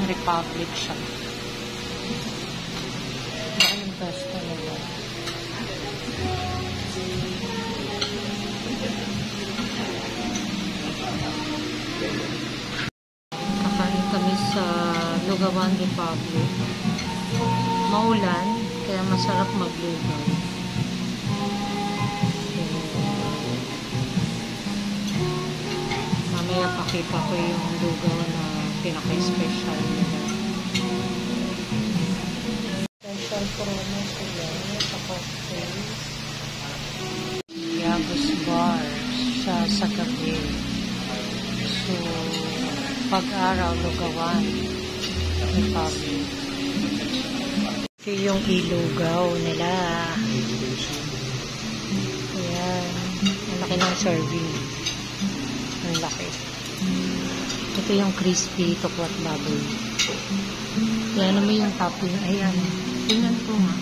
Republic siya. Baka ng best talaga. Kakain kami sa Lugawan Republic. Maulan, kaya masarap maglugaw. Mamaya pakita ko yung lugaw na pinaka-special nila. Special promo sila sa cocktails. Yagos Bar siya sa gabi. So, pag-araw, lugawan. Republic. Ito yung ilugaw nila. Ayan. Ang laki ng serving. Ang laki. Ito yung crispy tokwat baboy. Yan naman yung topping. Ayan. Tingnan ko nga.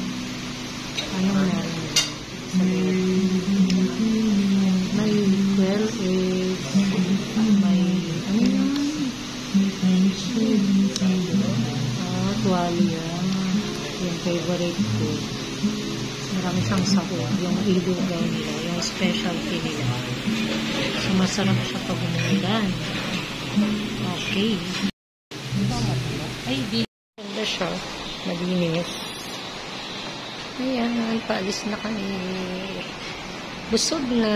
Anong meron? May quail eggs. May ano yun? Ah, tuwalya. Yung favorite ko. Marami siyang sahog. Yung ilugaw nila. Yung specialty nila. So, masarap siya pag umulan. Okay. Ay, di. Ganda siya. Malinis. Ayan, paalis na kami. Busog na.